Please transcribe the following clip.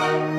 Bye.